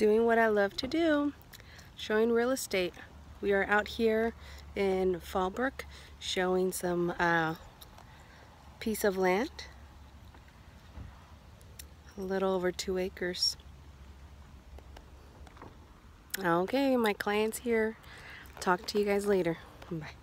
doing what I love to do, showing real estate. We are out here in Fallbrook showing some uh, piece of land. A little over two acres. Okay, my client's here. Talk to you guys later. Bye.